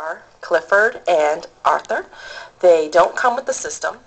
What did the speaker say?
are Clifford and Arthur. They don't come with the system.